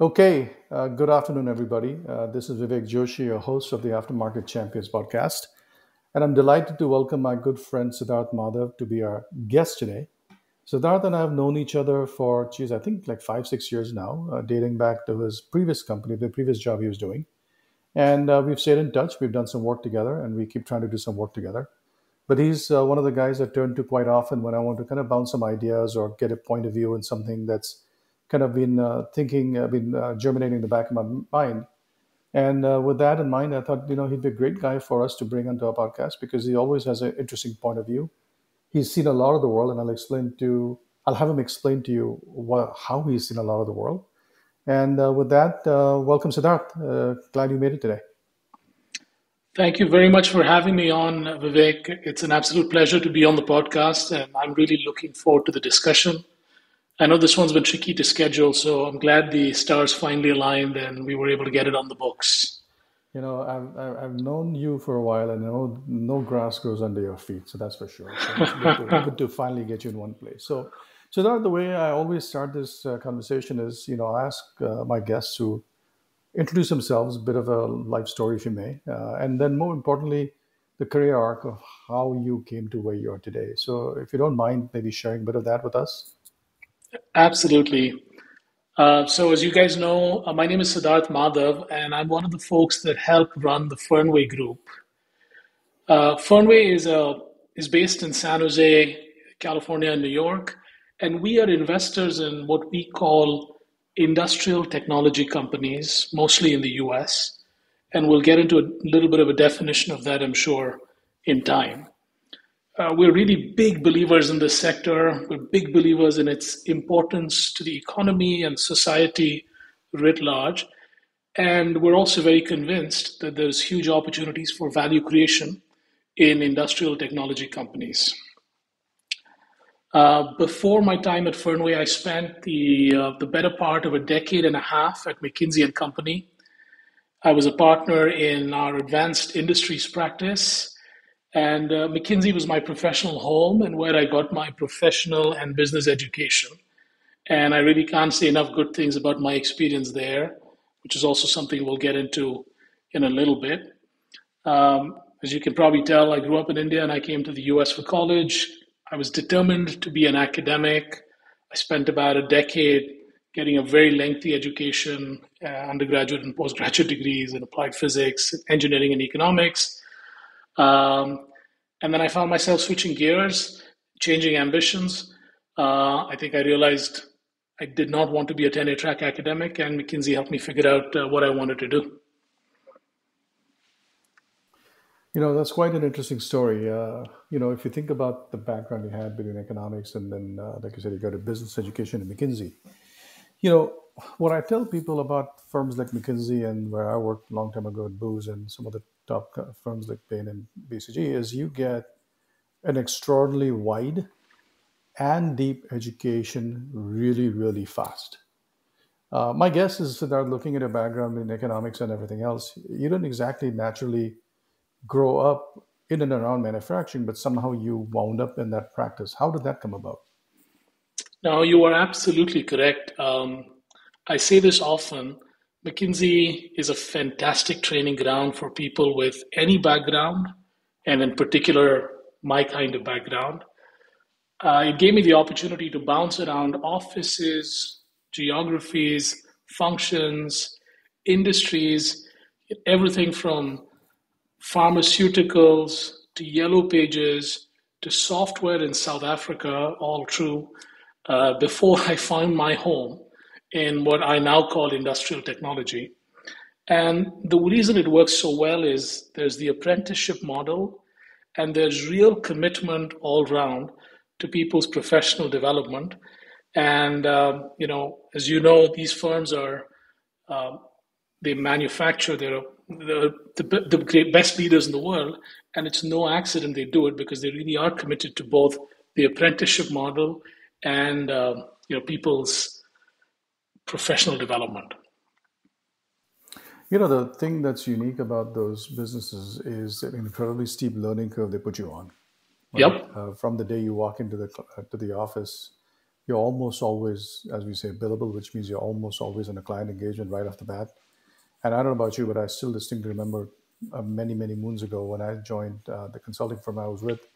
Okay, uh, good afternoon, everybody. Uh, this is Vivek Joshi, your host of the Aftermarket Champions podcast. And I'm delighted to welcome my good friend Siddharth Madhav to be our guest today. Siddharth and I have known each other for, geez, I think like five, six years now, uh, dating back to his previous company, the previous job he was doing. And uh, we've stayed in touch. We've done some work together, and we keep trying to do some work together. But he's uh, one of the guys I turn to quite often when I want to kind of bounce some ideas or get a point of view in something that's kind of been uh, thinking, uh, been uh, germinating in the back of my mind. And uh, with that in mind, I thought, you know, he'd be a great guy for us to bring onto our podcast because he always has an interesting point of view. He's seen a lot of the world, and I'll explain to, I'll have him explain to you what, how he's seen a lot of the world. And uh, with that, uh, welcome, Siddharth. glad you made it today. Thank you very much for having me on, Vivek. It's an absolute pleasure to be on the podcast, and I'm really looking forward to the discussion. I know this one's been tricky to schedule, so I'm glad the stars finally aligned and we were able to get it on the books. You know, I've, I've known you for a while and know no grass grows under your feet, so that's for sure. So good to, good to finally get you in one place. So, so that the way I always start this uh, conversation is, you know, I ask uh, my guests to introduce themselves, a bit of a life story, if you may, uh, and then more importantly, the career arc of how you came to where you are today. So, if you don't mind, maybe sharing a bit of that with us. Absolutely. Uh, so, as you guys know, uh, my name is Siddharth Madhav, and I'm one of the folks that help run the Fernweh Group. Uh, Fernweh is a is based in San Jose, California, and New York, and we are investors in what we call industrial technology companies, mostly in the U.S. And we'll get into a little bit of a definition of that, I'm sure, in time. Uh, we're really big believers in this sector. We're big believers in its importance to the economy and society writ large. And we're also very convinced that there's huge opportunities for value creation in industrial technology companies. Uh, before my time at Fernweh, I spent the, uh, the better part of a decade and a half at McKinsey and Company. I was a partner in our advanced industries practice and uh, McKinsey was my professional home and where I got my professional and business education. And I really can't say enough good things about my experience there, which is also something we'll get into in a little bit. Um, as you can probably tell, I grew up in India and I came to the US for college. I was determined to be an academic. I spent about a decade getting a very lengthy education, uh, undergraduate and postgraduate degrees in applied physics, engineering, and economics. Um, and then I found myself switching gears, changing ambitions. Uh, I think I realized I did not want to be a tenure track academic, and McKinsey helped me figure out uh, what I wanted to do. You know, that's quite an interesting story. Uh, you know, if you think about the background you had between economics and then, uh, like you said, you got a business education at McKinsey. You know, what I tell people about firms like McKinsey and where I worked a long time ago at Booz and some of the top firms like Bain and BCG is you get an extraordinarily wide and deep education really, really fast. Uh, my guess is that looking at a background in economics and everything else, you didn't exactly naturally grow up in and around manufacturing, but somehow you wound up in that practice. How did that come about? No, you are absolutely correct. Um, I say this often. McKinsey is a fantastic training ground for people with any background, and in particular, my kind of background. Uh, it gave me the opportunity to bounce around offices, geographies, functions, industries, everything from pharmaceuticals to yellow pages to software in South Africa, all true, uh, before I found my home in what I now call industrial technology. And the reason it works so well is there's the apprenticeship model, and there's real commitment all round to people's professional development. And um, you know, as you know, these firms are um, they manufacture they're the, the, the great best leaders in the world, and it's no accident they do it because they really are committed to both the apprenticeship model and uh, you know people's professional development. You know, the thing that's unique about those businesses is an incredibly steep learning curve they put you on. Right? Yep. Uh, from the day you walk into the uh, to the office, you're almost always, as we say, billable, which means you're almost always in a client engagement right off the bat. And I don't know about you, but I still distinctly remember uh, many, many moons ago when I joined uh, the consulting firm I was with.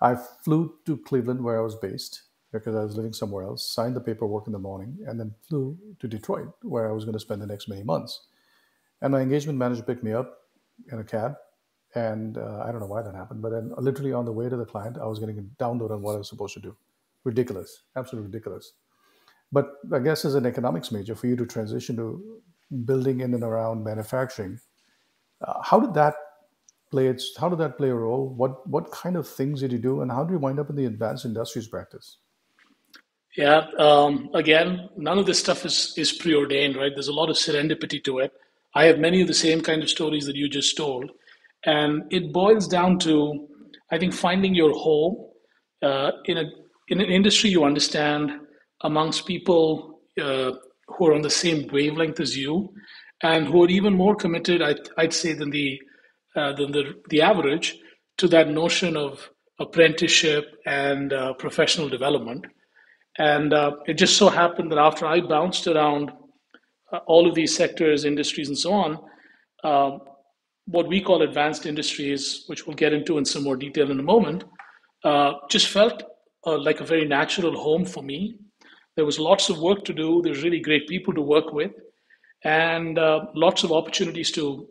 I flew to Cleveland, where I was based, because I was living somewhere else, signed the paperwork in the morning, and then flew to Detroit, where I was going to spend the next many months. And my engagement manager picked me up in a cab. And uh, I don't know why that happened, but then literally on the way to the client, I was getting a download on what I was supposed to do. Ridiculous, absolutely ridiculous. But I guess as an economics major, for you to transition to building in and around manufacturing, uh, how did that play its how did that play a role what what kind of things did you do and how did you wind up in the advanced industries practice yeah um, again none of this stuff is is preordained right? There's a lot of serendipity to it. I have many of the same kind of stories that you just told. And it boils down to i think finding your home uh, in a in an industry you understand amongst people uh, who are on the same wavelength as you and who are even more committed, I'd, I'd say, than the uh, than the the average to that notion of apprenticeship and uh, professional development. And uh, it just so happened that after I bounced around uh, all of these sectors, industries, and so on, um, what we call advanced industries, which we'll get into in some more detail in a moment, uh, just felt uh, like a very natural home for me. There was lots of work to do. There's really great people to work with and uh, lots of opportunities to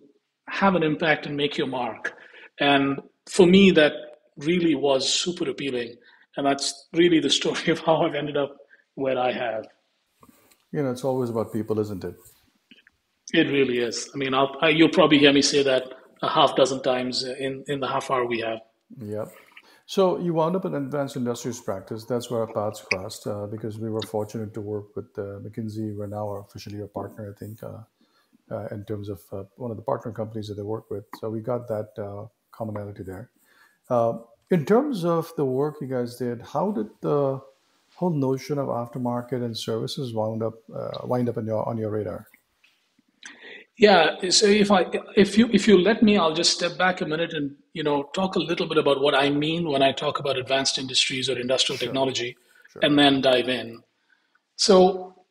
have an impact and make your mark. And for me, that really was super appealing. And that's really the story of how I've ended up where I have. You know, it's always about people, isn't it? It really is. I mean, I, you'll probably hear me say that a half dozen times in, in the half hour we have. Yep. So you wound up in advanced industries practice. That's where our paths crossed uh, because we were fortunate to work with uh, McKinsey. We're now officially a partner, I think, uh, uh in terms of uh, one of the partner companies that they work with. So we got that uh, commonality there. In terms of the work you guys did, how did the whole notion of aftermarket and services wound up uh, wind up on your on your radar? Yeah. So if I if you if you let me, I'll just step back a minute and you know talk a little bit about what I mean when I talk about advanced industries or industrial sure. technology, sure. and then dive in. So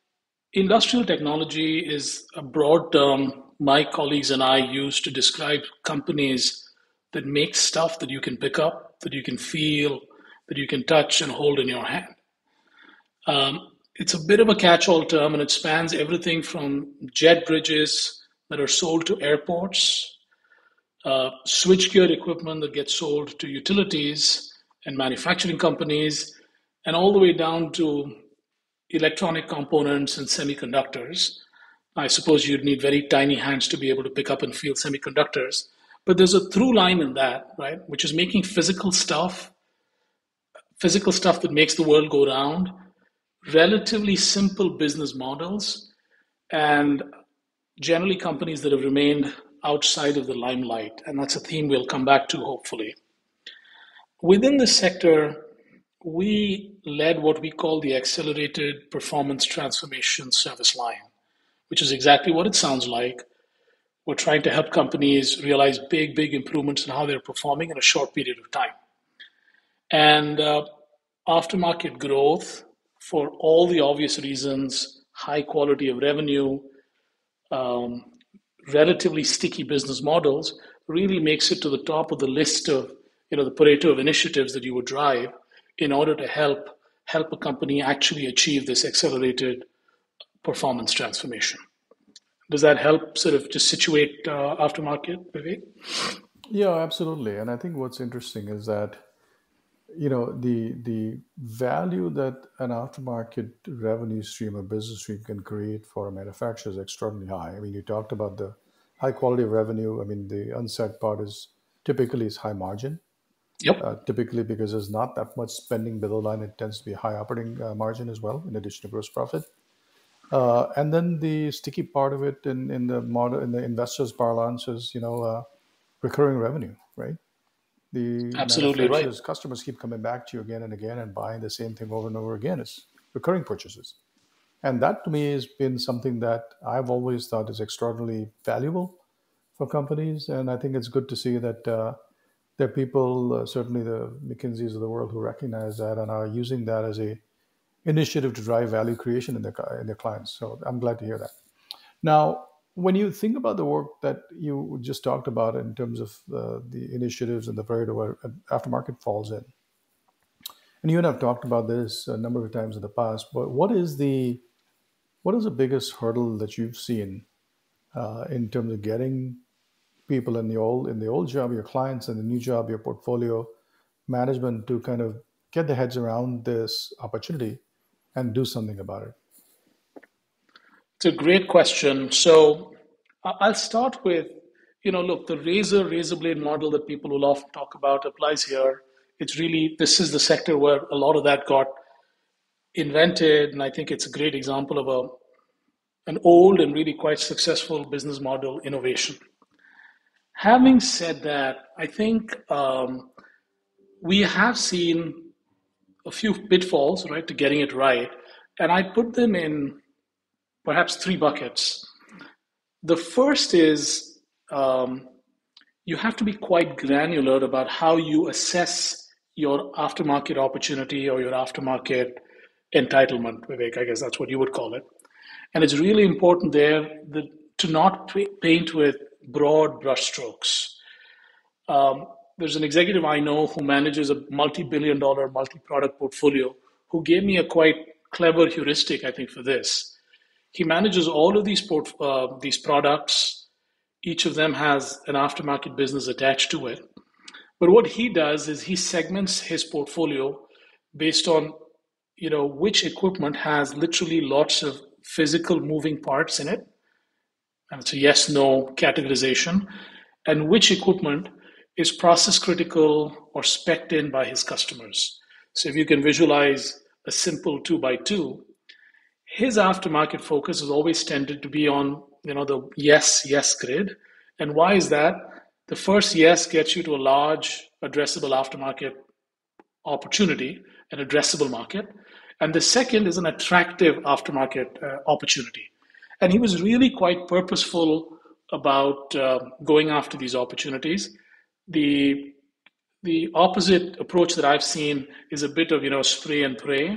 industrial technology is a broad term my colleagues and I use to describe companies that make stuff that you can pick up, that you can feel, that you can touch and hold in your hand. Um, it's a bit of a catch-all term, and it spans everything from jet bridges that are sold to airports, uh, switchgear equipment that gets sold to utilities and manufacturing companies, and all the way down to electronic components and semiconductors. I suppose you'd need very tiny hands to be able to pick up and feel semiconductors. But there's a through line in that, right? Which is making physical stuff, physical stuff that makes the world go round, relatively simple business models, and generally companies that have remained outside of the limelight, and that's a theme we'll come back to hopefully. Within the sector, we led what we call the Accelerated Performance Transformation Service Line, which is exactly what it sounds like. We're trying to help companies realize big, big improvements in how they're performing in a short period of time. And uh, aftermarket growth, for all the obvious reasons, high quality of revenue, um, relatively sticky business models really makes it to the top of the list of you know the Pareto of initiatives that you would drive in order to help help a company actually achieve this accelerated performance transformation. Does that help sort of just situate uh, aftermarket, Vivek? Yeah, absolutely. And I think what's interesting is that you know the the value that an aftermarket revenue stream or business stream can create for a manufacturer is extraordinarily high. I mean, you talked about the high quality of revenue. I mean, the unsaid part is typically is high margin. Yep. Uh, typically, because there's not that much spending below line, it tends to be high operating uh, margin as well, in addition to gross profit. Uh, and then the sticky part of it in, in the model in the investors' parlance is you know uh, recurring revenue, right? the absolutely right. Customers keep coming back to you again and again and buying the same thing over and over again. It's recurring purchases, and that to me has been something that I've always thought is extraordinarily valuable for companies. And I think it's good to see that uh, there are people, uh, certainly the McKinseys of the world, who recognize that and are using that as a initiative to drive value creation in their, in their clients. So I'm glad to hear that. Now, when you think about the work that you just talked about in terms of uh, the initiatives and the period where aftermarket falls in, and you and I've talked about this a number of times in the past, but what is the what is the biggest hurdle that you've seen uh, in terms of getting people in the old in the old job, your clients, and the new job, your portfolio management to kind of get their heads around this opportunity and do something about it? It's a great question. So I'll start with, you know, look, the razor razor blade model that people will often talk about applies here. It's really this is the sector where a lot of that got invented, and I think it's a great example of a an old and really quite successful business model innovation. Having said that, I think um, we have seen a few pitfalls, right, to getting it right. And I put them in perhaps three buckets. The first is um, you have to be quite granular about how you assess your aftermarket opportunity or your aftermarket entitlement, Vivek. I guess that's what you would call it. And it's really important there that, to not paint with broad brushstrokes. Um, there's an executive I know who manages a multi-billion dollar multi-product portfolio who gave me a quite clever heuristic, I think, for this. He manages all of these port, uh, these products. Each of them has an aftermarket business attached to it. But what he does is he segments his portfolio based on, you know, which equipment has literally lots of physical moving parts in it. And it's a yes/no categorization, and which equipment is process critical or spec'd in by his customers. So if you can visualize a simple two by two, his aftermarket focus has always tended to be on you know the yes yes grid. And why is that? The first yes gets you to a large addressable aftermarket opportunity, an addressable market. And the second is an attractive aftermarket uh, opportunity. And he was really quite purposeful about uh, going after these opportunities the the opposite approach that I've seen is a bit of you know spray and pray,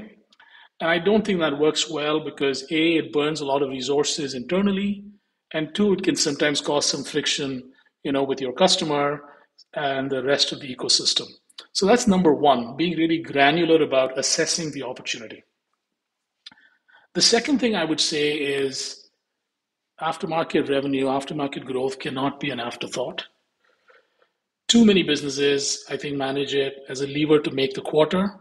and I don't think that works well because a it burns a lot of resources internally, and two it can sometimes cause some friction you know with your customer and the rest of the ecosystem. So that's number one, being really granular about assessing the opportunity. The second thing I would say is aftermarket revenue, aftermarket growth cannot be an afterthought too many businesses, I think, manage it as a lever to make the quarter.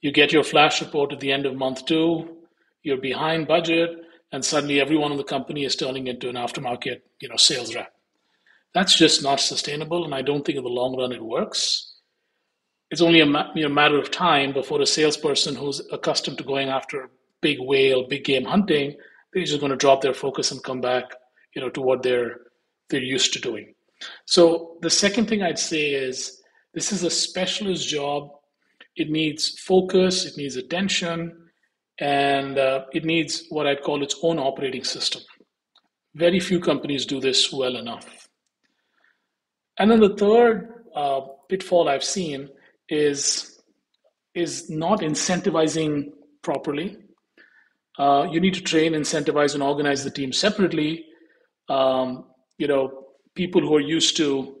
You get your flash report at the end of month two, you're behind budget, and suddenly everyone in the company is turning into an aftermarket, you know, sales rep. That's just not sustainable, and I don't think in the long run it works. It's only a you know, matter of time before a salesperson who's accustomed to going after big whale, big game hunting, they're just going to drop their focus and come back, you know, to what they're they're used to doing. So the second thing I'd say is this is a specialist job. It needs focus, it needs attention, and uh, it needs what I'd call its own operating system. Very few companies do this well enough. And then the third uh, pitfall I've seen is is not incentivizing properly. Uh, you need to train, incentivize, and organize the team separately. Um, you know, people who are used to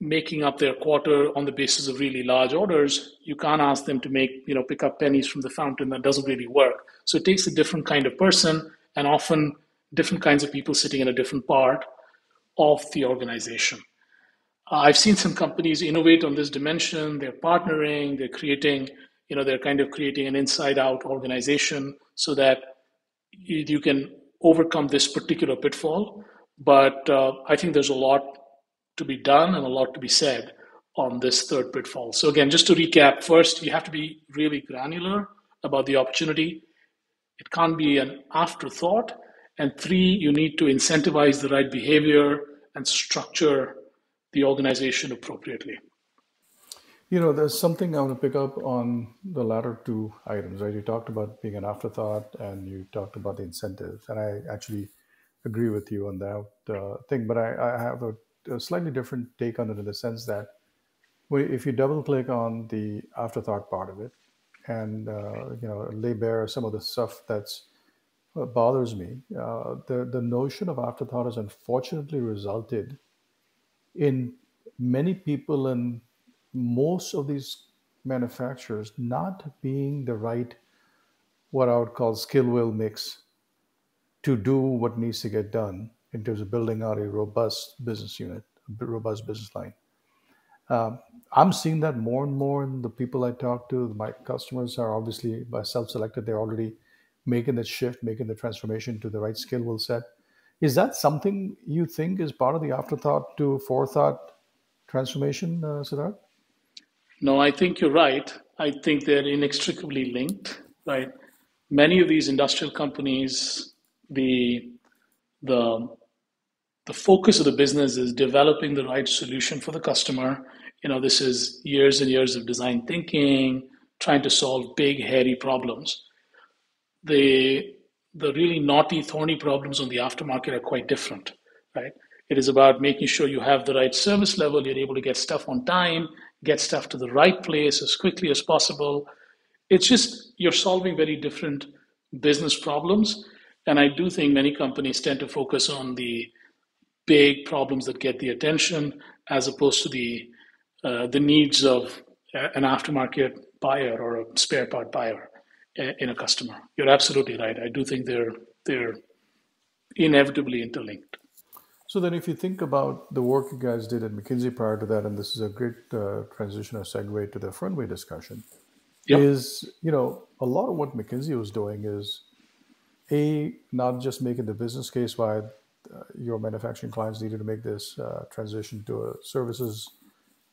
making up their quarter on the basis of really large orders, you can't ask them to make, you know, pick up pennies from the fountain. That doesn't really work. So it takes a different kind of person and often different kinds of people sitting in a different part of the organization. Uh, I've seen some companies innovate on this dimension. They're partnering, they're creating, you know, they're kind of creating an inside out organization so that you, you can overcome this particular pitfall. But uh, I think there's a lot to be done and a lot to be said on this third pitfall. So, again, just to recap first, you have to be really granular about the opportunity. It can't be an afterthought. And three, you need to incentivize the right behavior and structure the organization appropriately. You know, there's something I want to pick up on the latter two items, right? You talked about being an afterthought and you talked about the incentives. And I actually agree with you on that uh, thing, but I, I have a, a, slightly different take on it in the sense that if you double click on the afterthought part of it, and uh, you know lay bare some of the stuff that's uh, bothers me. Uh, the the notion of afterthought has unfortunately resulted in many people and most of these manufacturers not being the right what I would call skill will mix to do what needs to get done in terms of building out a robust business unit, a robust business line. Um, I'm seeing that more and more in the people I talk to. My customers are obviously by self-selected. They're already making the shift, making the transformation to the right skill will set. Is that something you think is part of the afterthought to forethought transformation, uh, Siddharth? No, I think you're right. I think they're inextricably linked, right? Many of these industrial companies, the the the focus of the business is developing the right solution for the customer. You know, this is years and years of design thinking, trying to solve big, hairy problems. The the really naughty, thorny problems on the aftermarket are quite different, right? It is about making sure you have the right service level, you're able to get stuff on time, get stuff to the right place as quickly as possible. It's just you're solving very different business problems. And I do think many companies tend to focus on the big problems that get the attention as opposed to the uh, the needs of an aftermarket buyer or a spare part buyer in a customer. You're absolutely right. I do think they're they're inevitably interlinked. So then, if you think about the work you guys did at McKinsey prior to that, and this is a great uh, transition or segue to the Fernweh discussion, yep. is you know a lot of what McKinsey was doing is a not just making the business case why uh, your manufacturing clients needed to make this uh, transition to a services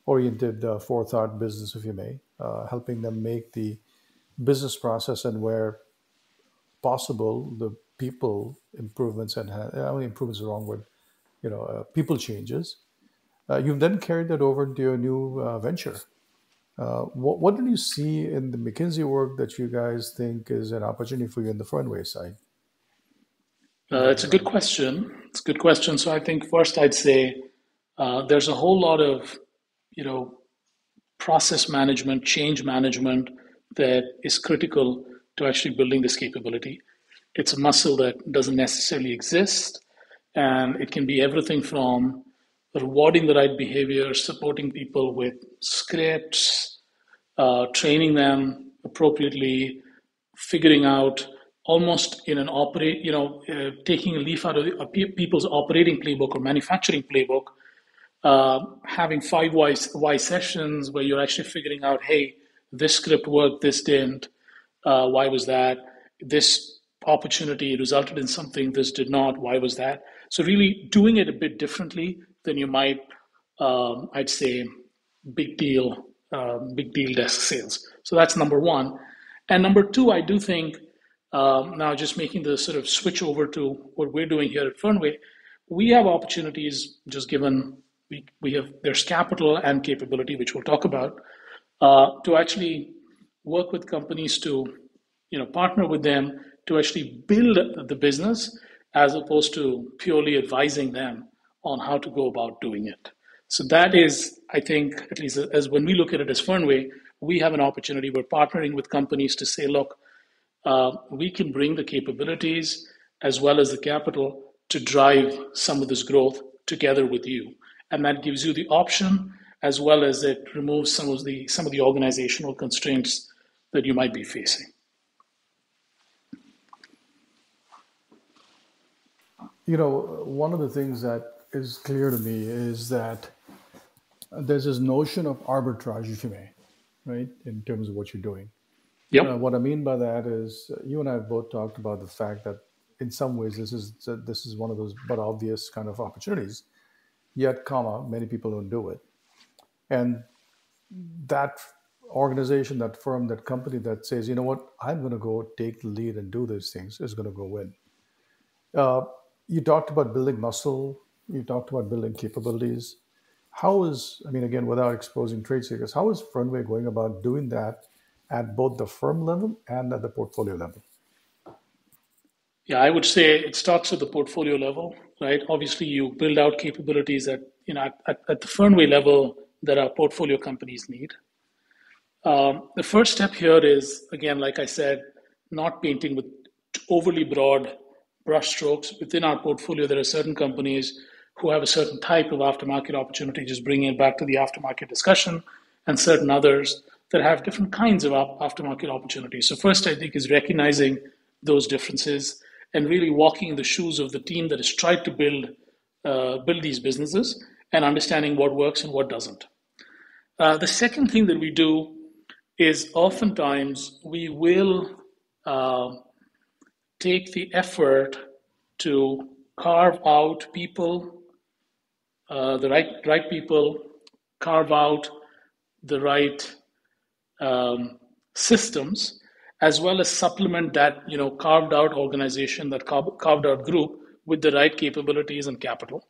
oriented uh, forethought business, if you may, uh, helping them make the business process and where possible the people improvements and I mean improvements the wrong word you know, uh, people changes. Uh, you've then carried that over into your new venture. Uh, what, what did you see in the McKinsey work that you guys think is an opportunity for you in the Fernweh side? Uh, it's a good question. It's a good question. So I think first I'd say uh, there's a whole lot of, you know, process management, change management that is critical to actually building this capability. It's a muscle that doesn't necessarily exist and it can be everything from rewarding the right behavior, supporting people with scripts, uh, training them appropriately, figuring out almost in an operate, you know, uh, taking a leaf out of uh, people's operating playbook or manufacturing playbook, uh, having five why, sessions where you're actually figuring out, hey, this script worked, this didn't, uh, why was that? This opportunity resulted in something, this did not, why was that? So really doing it a bit differently than you might, um, I'd say, big deal, uh, big deal desk sales. So that's number one. And number two, I do think um, now just making the sort of switch over to what we're doing here at Fernweh, we have opportunities just given we, we have there's capital and capability, which we'll talk about, uh, to actually work with companies to, you know, partner with them to actually build the business as opposed to purely advising them on how to go about doing it. So that is, I think, at least as when we look at it as Fernweh, we have an opportunity. We're partnering with companies to say, look, uh, we can bring the capabilities as well as the capital to drive some of this growth together with you, and that gives you the option as well as it removes some of the some of the organizational constraints that you might be facing. You know, one of the things that is clear to me is that there's this notion of arbitrage, if you may, right, in terms of what you're doing. Yep. Uh, what I mean by that is, uh, you and I have both talked about the fact that in some ways this is this is one of those but obvious kind of opportunities. Yet, comma, many people don't do it, and that organization, that firm, that company that says, you know what, I'm going to go take the lead and do these things is going to go win. Uh, you talked about building muscle, you talked about building capabilities. How is, I mean, again, without exposing trade secrets, how is Fernweh going about doing that at both the firm level and at the portfolio level? Yeah, I would say it starts at the portfolio level, right? Obviously, you build out capabilities at you know, at, at the Fernweh level that our portfolio companies need. Um, the first step here is, again, like I said, not painting with overly broad brushstrokes. Within our portfolio, there are certain companies who have a certain type of aftermarket opportunity, just bringing it back to the aftermarket discussion, and certain others that have different kinds of aftermarket opportunities. So, first, I think, is recognizing those differences and really walking in the shoes of the team that has tried to build uh, build these businesses and understanding what works and what doesn't. Uh, the second thing that we do is oftentimes we will uh, take the effort to carve out people, uh, the right right people, carve out the right um, systems, as well as supplement that you know carved out organization, that carved out group with the right capabilities and capital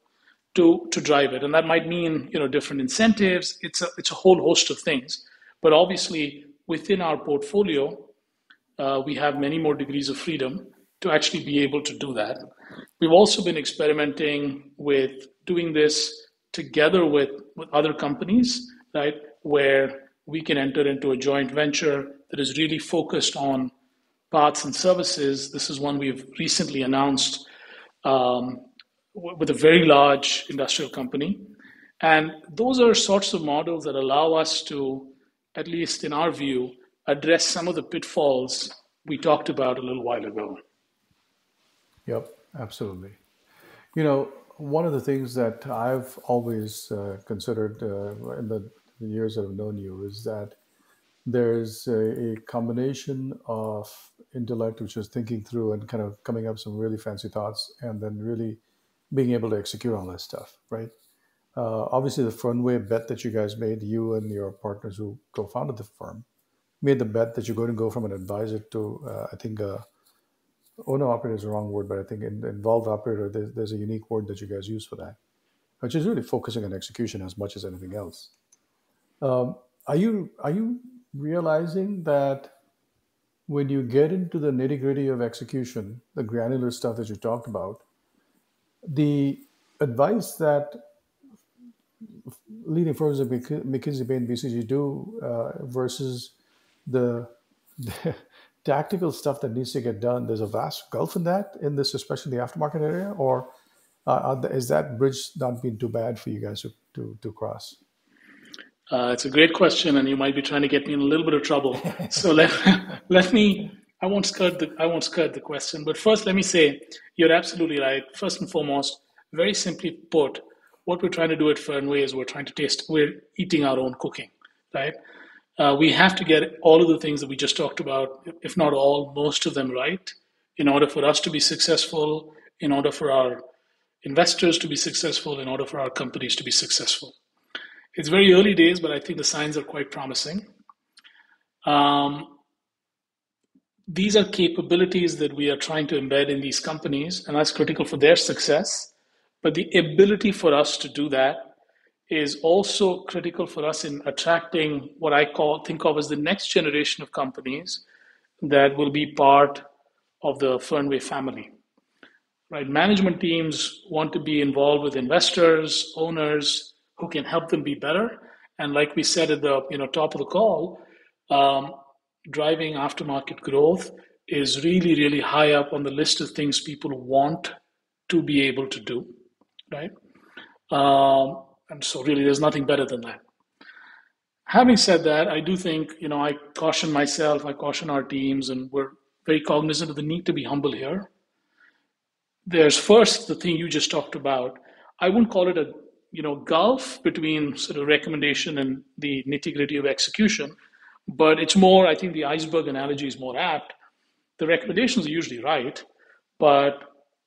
to to drive it. And that might mean you know different incentives. It's a it's a whole host of things. But obviously, within our portfolio, uh, we have many more degrees of freedom to actually be able to do that. We've also been experimenting with doing this together with, with other companies, right, where we can enter into a joint venture that is really focused on parts and services. This is one we've recently announced um, with a very large industrial company. And those are sorts of models that allow us to, at least in our view, address some of the pitfalls we talked about a little while ago. Yep, absolutely. You know, one of the things that I've always uh, considered uh, in the years that I've known you is that there's a, a, combination of intellect, which is thinking through and kind of coming up some really fancy thoughts, and then really being able to execute on that stuff, right? Uh, obviously, the Fernweh bet that you guys made, you and your partners who co-founded the firm, made the bet that you're going to go from an advisor to, uh, I think, uh, owner operator is the wrong word, but I think involved operator, there's, there's, a unique word that you guys use for that, which is really focusing on execution as much as anything else. Um, are you are you realizing that when you get into the nitty gritty of execution, the granular stuff that you talked about, the advice that leading firms like McKinsey, Bain, BCG do uh, versus the, the, tactical stuff that needs to get done, there's a vast gulf in that, in this, especially the aftermarket area, or uh, is that bridge not being too bad for you guys to, to, to cross? Uh, it's a great question, and you might be trying to get me in a little bit of trouble. so let let me. I won't skirt the I won't skirt the question, but first let me say you're absolutely right. First and foremost, very simply put, what we're trying to do at Fernweh is we're trying to taste. We're eating our own cooking, right? Uh, we have to get all of the things that we just talked about, if not all, most of them right, in order for us to be successful, in order for our investors to be successful, in order for our companies to be successful. It's very early days, but I think the signs are quite promising. Um, these are capabilities that we are trying to embed in these companies, and that's critical for their success. But the ability for us to do that is also critical for us in attracting what I call think of as the next generation of companies that will be part of the Fernweh family. Right, management teams want to be involved with investors, owners, who can help them be better. And like we said at the you know top of the call, um, driving aftermarket growth is really really high up on the list of things people want to be able to do, right? Um, and so really, there's nothing better than that. Having said that, I do think you know I caution myself, I caution our teams, and we're very cognizant of the need to be humble here. There's first the thing you just talked about. I wouldn't call it a you know gulf between sort of recommendation and the nitty gritty of execution but it's more i think the iceberg analogy is more apt. The recommendations are usually right but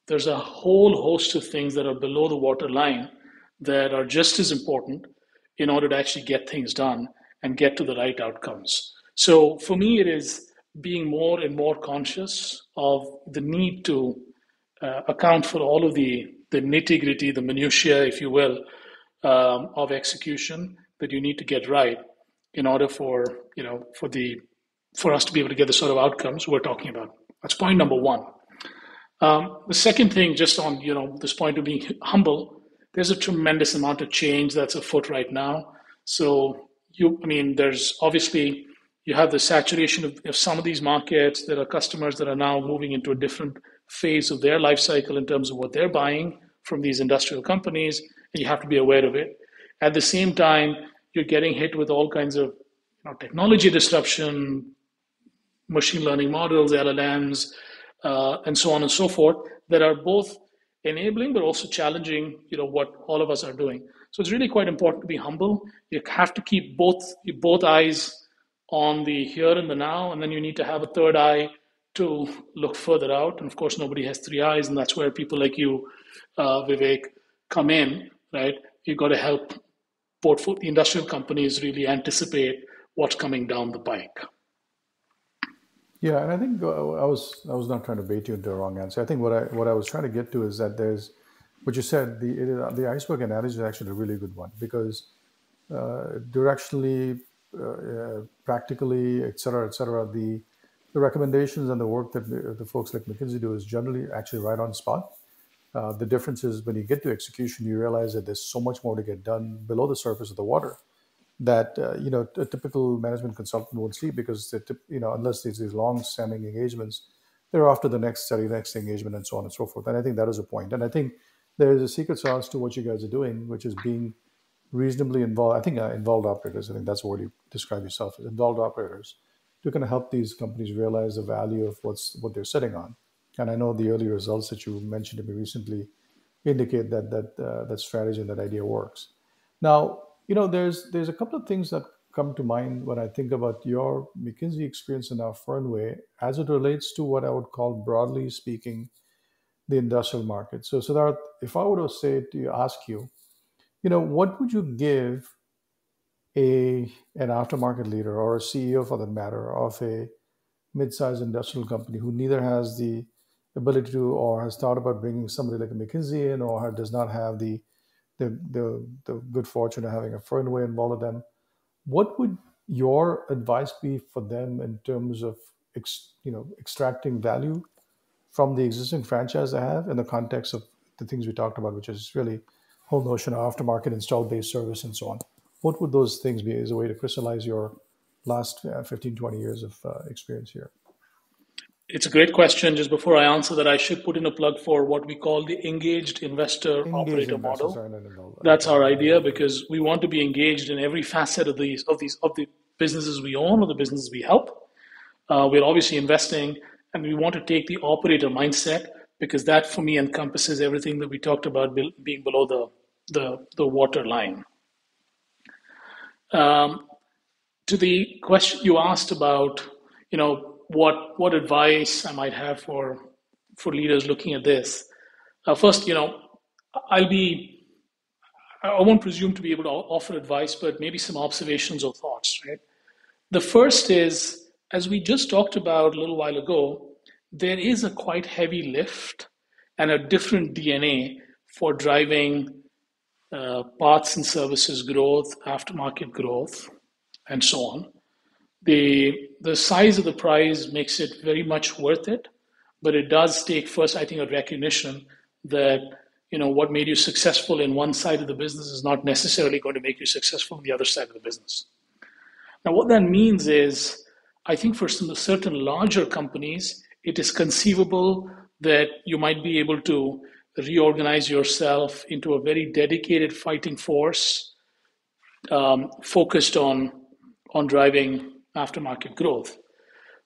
there's a whole host of things that are below the water line that are just as important in order to actually get things done and get to the right outcomes. So for me it is being more and more conscious of the need to uh, account for all of the the nitty gritty, the minutiae, if you will, um, of execution that you need to get right in order for you know for the for us to be able to get the sort of outcomes we're talking about. That's point number one. Um, the second thing, just on you know this point of being humble, there's a tremendous amount of change that's afoot right now. So you, I mean, there's obviously you have the saturation of, of some of these markets. There are customers that are now moving into a different phase of their life cycle in terms of what they're buying from these industrial companies, and you have to be aware of it. At the same time, you're getting hit with all kinds of you know, technology disruption, machine learning models, LLMs, uh, and so on and so forth, that are both enabling but also challenging you know what all of us are doing so it's really quite important to be humble you have to keep both both eyes on the here and the now and then you need to have a third eye to look further out. And of course nobody has three eyes and that's where people like you uh, vivek come in right? You've got to help portfolio industrial companies really anticipate what's coming down the pike. Yeah, and I think uh, I was I was not trying to bait you into the wrong answer. I think what I what I was trying to get to is that there's what you said the the iceberg analogy is actually a really good one because uh, directionally, uh, uh, practically, et cetera, et cetera, the the recommendations and the work that the folks like McKinsey do is generally actually right on spot. Uh, the difference is when you get to execution, you realize that there's so much more to get done below the surface of the water that uh, you know a typical management consultant won't see because you know unless there's these long standing engagements they're after the next study next engagement and so on and so forth and i think that is a point. and i think there is a secret sauce to what you guys are doing which is being reasonably involved i think uh, involved operators i think that's what you describe yourself as involved operators to kind of help these companies realize the value of what's what they're sitting on and i know the early results that you mentioned to me recently indicate that that uh, that strategy and that idea works now you know, there's there's a couple of things that come to mind when I think about your McKinsey experience in our Fernweh as it relates to what I would call broadly speaking the industrial market. So, that if I were to say to ask you, you know, what would you give a an aftermarket leader or a CEO for that matter of a mid-sized industrial company who neither has the ability to or has thought about bringing somebody like a McKinsey in or does not have the the, the, the good fortune of having a Fernweh involved with them. What would your advice be for them in terms of ex, you know extracting value from the existing franchise they have in the context of the things we talked about, which is really whole notion of aftermarket install based service and so on. What would those things be as a way to crystallize your last uh, 15, 20 years of uh, experience here? It's a great question. Just before I answer that, I should put in a plug for what we call the engaged investor engaged operator model. That's our idea because we want to be engaged in every facet of these of these of the businesses we own or the businesses we help. Uh, we're obviously investing, and we want to take the operator mindset because that, for me, encompasses everything that we talked about being below the the, the water line. Um, to the question you asked about, you know, what what advice I might have for for leaders looking at this. Uh, first, you know, I'll be I won't presume to be able to offer advice, but maybe some observations or thoughts. Right. The first is, as we just talked about a little while ago, there is a quite heavy lift and a different DNA for driving Uh, parts and services growth, aftermarket growth, and so on. The the size of the prize makes it very much worth it but it does take first i think a recognition that you know what made you successful in one side of the business is not necessarily going to make you successful in the other side of the business. Now what that means is i think for some certain larger companies it is conceivable that you might be able to reorganize yourself into a very dedicated fighting force um, focused on on driving aftermarket growth.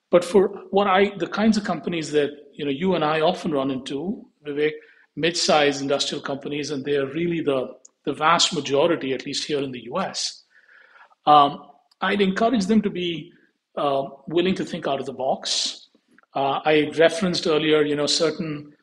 But for what I, the kinds of companies that you know you and I often run into, Vivek, mid-sized industrial companies, and they are really the the vast majority, at least here in the U.S. Um, I'd encourage them to be uh, willing to think out of the box. Uh, I referenced earlier, you know, certain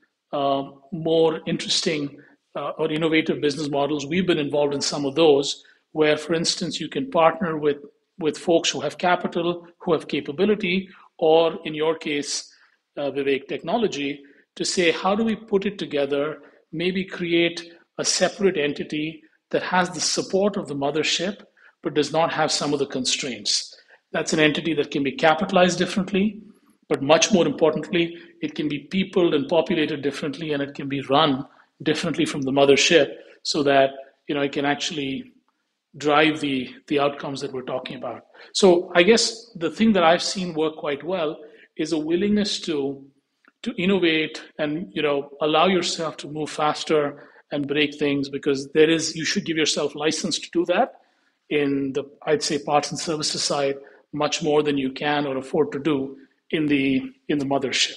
more interesting uh, or innovative business models. We've been involved in some of those, where, for instance, you can partner with with folks who have capital, who have capability, or in your case, uh, Vivek, technology, to say, how do we put it together, maybe create a separate entity that has the support of the mothership, but does not have some of the constraints. That's an entity that can be capitalized differently, but much more importantly, it can be peopled and populated differently, and it can be run differently from the mothership so that you know it can actually drive the the outcomes that we're talking about. So I guess the thing that I've seen work quite well is a willingness to to innovate and you know allow yourself to move faster and break things because there is you should give yourself license to do that in the I'd say parts and services side much more than you can or afford to do in the in the mothership.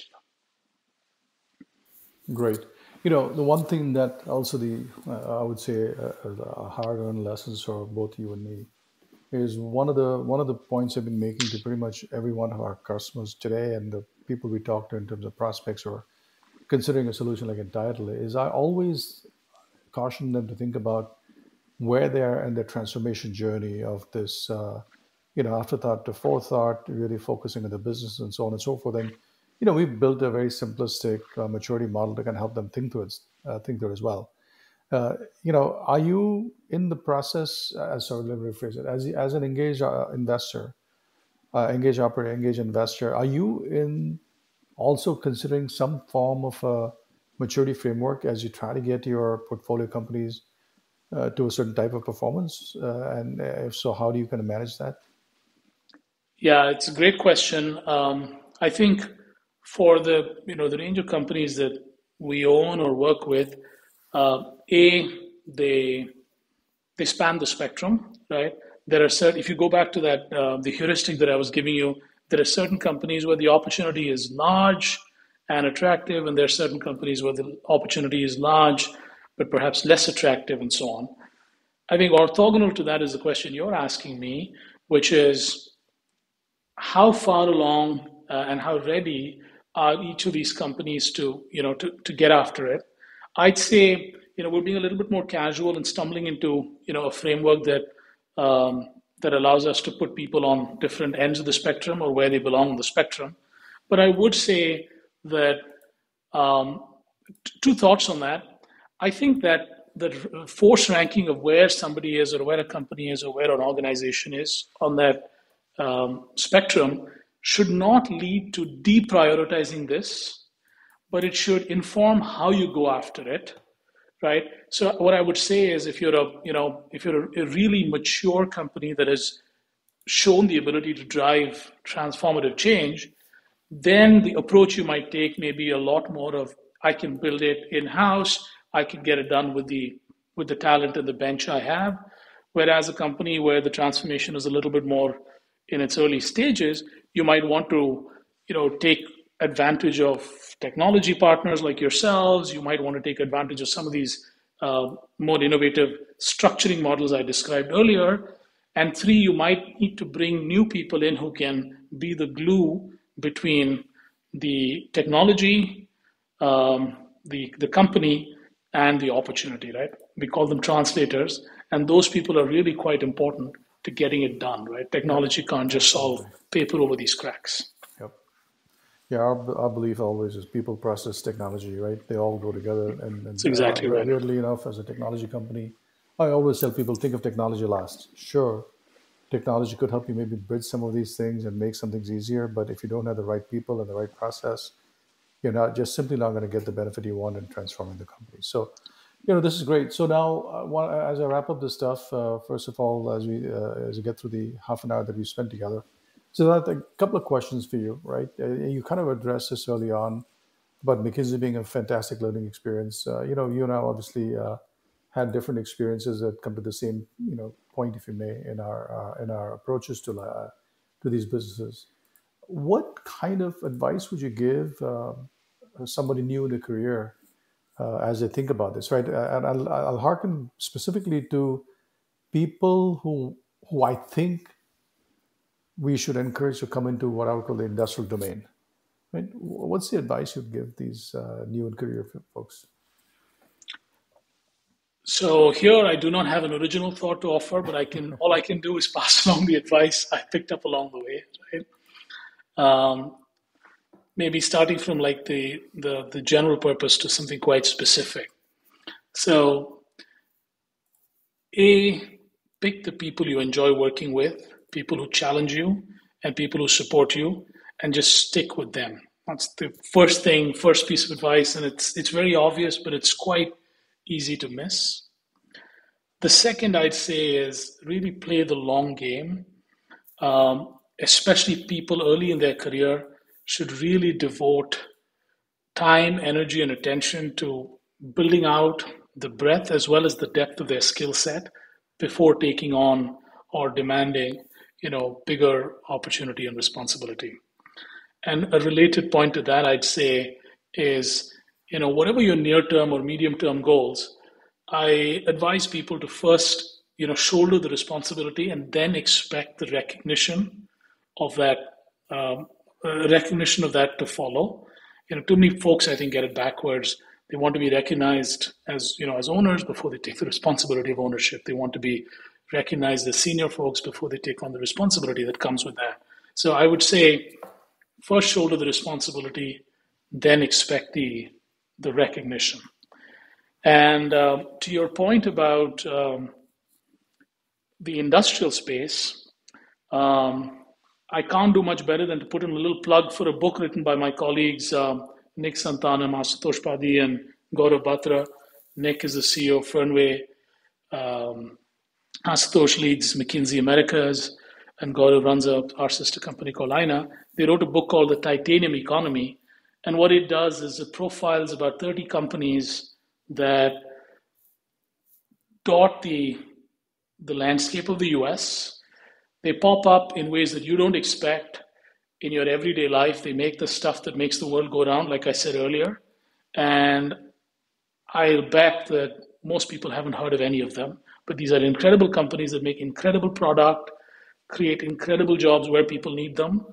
Great. You know, the one thing that also the uh, I would say uh, hard-earned lessons for both you and me is one of the one of the points I've been making to pretty much every one of our customers today and the people we talk to in terms of prospects or considering a solution like Entytle is I always caution them to think about where they are in their transformation journey of this, uh, you know, afterthought to forethought, really focusing on the business and so on and so forth. And you know, we've built a very simplistic uh, maturity model that can help them think through it, uh, think through it as well. Uh, you know, are you in the process? Uh, sorry, let me rephrase it. As as an engaged uh, investor, uh, engaged operator, engaged investor, are you in also considering some form of a maturity framework as you try to get your portfolio companies uh, to a certain type of performance? And if so, how do you kind of manage that? Yeah, it's a great question. Um, I think for the you know the range of companies that we own or work with, uh, a they they span the spectrum, right? There are certain. If you go back to that uh, the heuristic that I was giving you, there are certain companies where the opportunity is large and attractive, and there are certain companies where the opportunity is large but perhaps less attractive, and so on. I think orthogonal to that is the question you're asking me, which is how far along uh, and how ready are each of these companies to you know to, to get after it? I'd say you know we're being a little bit more casual and stumbling into you know a framework that um, that allows us to put people on different ends of the spectrum or where they belong on the spectrum. But i would say that um, t- two thoughts on that. I think that the force ranking of where somebody is or where a company is or where an organization is on that um, spectrum should not lead to deprioritizing this, but it should inform how you go after it, right? So what I would say is, if you're a you know if you're a, really mature company that has shown the ability to drive transformative change, then the approach you might take may be a lot more of I can build it in house, I can get it done with the with the talent and the bench I have. Whereas a company where the transformation is a little bit more in its early stages, you might want to you know take advantage of technology partners like yourselves. You might want to take advantage of some of these uh, more innovative structuring models i described earlier. And three you might need to bring new people in who can be the glue between the technology um, the, the company and the opportunity right? We call them translators and those people are really quite important to getting it done, right? Technology can't just solve paper over these cracks. Yep. Yeah, our, our belief always is people, process, technology, right? They all go together. And, and exactly uh, right. Weirdly enough, as a technology company, I always tell people think of technology last. Sure, technology could help you maybe bridge some of these things and make some things easier, but if you don't have the right people and the right process, you're not just simply not going to get the benefit you want in transforming the company. So you know, this is great. So now, uh, as I wrap up this stuff, uh, first of all, as we uh, as we get through the half an hour that we spent together, so that a couple of questions for you, right? Uh, you kind of addressed this early on about McKinsey being a fantastic learning experience. Uh, you know, you and I obviously uh, had different experiences that come to the same, you know, point, if you may, in our in our approaches to to these businesses. What kind of advice would you give somebody new in the career? Uh, as they think about this, right? Uh, and I'll, I'll hearken specifically to people who who I think we should encourage to come into what I would call the industrial domain. Right? What's the advice you'd give these uh, new and career folks? So here, I do not have an original thought to offer, but I can all I can do is pass along the advice I picked up along the way. Right? Um, maybe starting from like the, the, the general purpose to something quite specific. So, A, pick the people you enjoy working with, people who challenge you, and people who support you, and just stick with them. That's the first thing, first piece of advice, and it's it's very obvious, but it's quite easy to miss. The second I'd say is really play the long game. Um, especially people early in their career should really devote time, energy, and attention to building out the breadth as well as the depth of their skill set before taking on or demanding you know bigger opportunity and responsibility. And a related point to that i'd say is you know whatever your near term or medium term goals i advise people to first you know shoulder the responsibility and then expect the recognition of that um, recognition of that to follow. You know too many folks i think get it backwards. They want to be recognized as you know as owners before they take the responsibility of ownership. They want to be recognized as senior folks before they take on the responsibility that comes with that. So i would say first shoulder the responsibility then expect the the recognition. And uh, to your point about um, the industrial space um, I can't do much better than to put in a little plug for a book written by my colleagues um, Nick Santhanam, Asutosh Padhi, and Gaurav Batra. Nick is the CEO of Fernweh. Um, Asutosh leads McKinsey Americas, and Gaurav runs a, our sister company called Aina. They wrote a book called The Titanium Economy. And what it does is it profiles about 30 companies that dot the, the landscape of the US they pop up in ways that you don't expect in your everyday life. They make the stuff that makes the world go round, like I said earlier. And I'll bet that most people haven't heard of any of them. But these are incredible companies that make incredible product, create incredible jobs where people need them,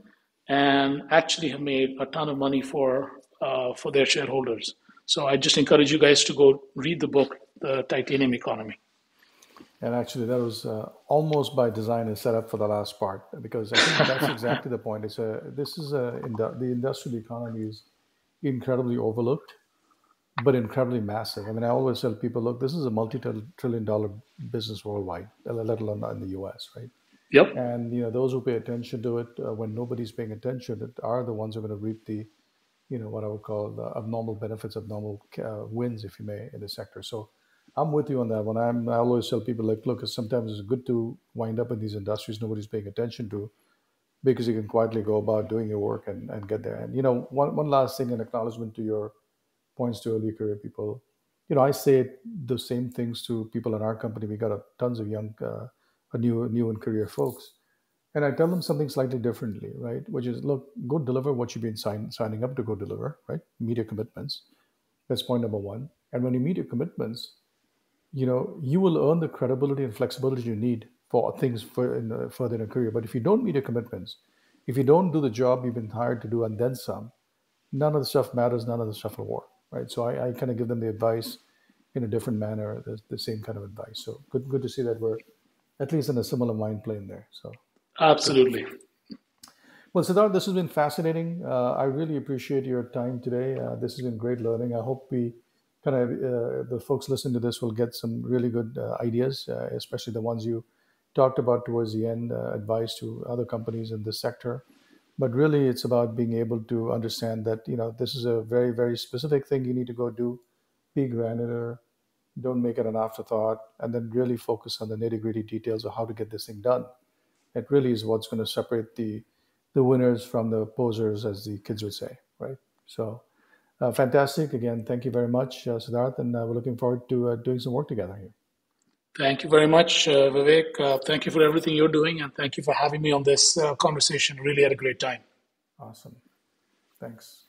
and actually have made a ton of money for uh, for their shareholders. So I just encourage you guys to go read the book, The Titanium Economy. And actually, that was uh, almost by design and set up for the last part because I think that's exactly the point. It's a this is a the industrial economy is incredibly overlooked, but incredibly massive. I mean, I always tell people, look, this is a multi-trillion dollar business worldwide, let alone in the U.S. Right? Yep. And you know, those who pay attention to it uh, when nobody's paying attention, it are the ones who are going to reap the, you know, what I would call the abnormal benefits, abnormal uh, wins, if you may, in the sector. So I'm with you on that one. I'm, I always tell people like, look, sometimes it's good to wind up in these industries nobody's paying attention to, because you can quietly go about doing your work and, and get there. And you know, one one last thing, in acknowledgement to your points to early career people. You know, I say the same things to people in our company. We got a, tons of young, uh, new new in career folks, and I tell them something slightly differently, right? Which is, look, go deliver what you've been sign, signing up to go deliver, right? Meet your commitments. That's point number one. And when you meet your commitments, you know, you will earn the credibility and flexibility you need for things for in, uh, further in a career. But if you don't meet your commitments, if you don't do the job you've been hired to do and then some, none of the stuff matters. None of the stuff will work, right? So I, I kind of give them the advice in a different manner, the, the same kind of advice. So good, good to see that we're at least in a similar mind plane there. So absolutely. Well, Siddharth, this has been fascinating. Uh, I really appreciate your time today. Uh, this has been great learning. I hope we kind of uh, the folks listening to this will get some really good uh, ideas, uh, especially the ones you talked about towards the end, uh, advice to other companies in this sector. But really, it's about being able to understand that you know this is a very very specific thing you need to go do. Be granular, don't make it an afterthought, and then really focus on the nitty gritty details of how to get this thing done. It really is what's going to separate the the winners from the posers, as the kids would say, right? So uh, fantastic. Again, thank you very much, uh, Siddharth, and uh, we're looking forward to uh, doing some work together here. Thank you very much, uh, Vivek. Uh, thank you for everything you're doing, and thank you for having me on this conversation. Really had a great time. Awesome. Thanks.